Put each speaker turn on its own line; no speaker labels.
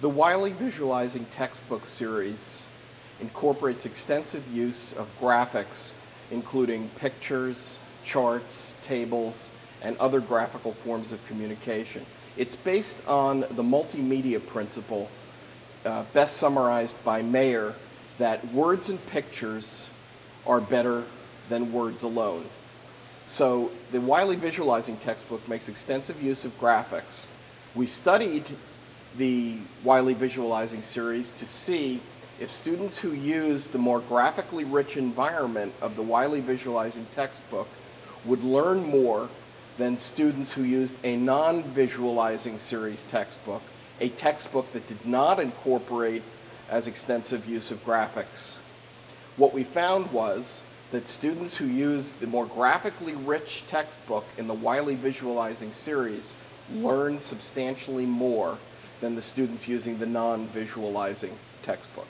The Wiley Visualizing Textbook Series incorporates extensive use of graphics, including pictures, charts, tables, and other graphical forms of communication. It's based on the multimedia principle, uh, best summarized by Mayer, that words and pictures are better than words alone. So the Wiley Visualizing textbook makes extensive use of graphics. We studied the Wiley Visualizing series to see if students who use the more graphically rich environment of the Wiley Visualizing textbook would learn more than students who used a non-visualizing series textbook, a textbook that did not incorporate as extensive use of graphics. What we found was that students who used the more graphically rich textbook in the Wiley Visualizing series learned substantially more than the students using the non-visualizing textbook.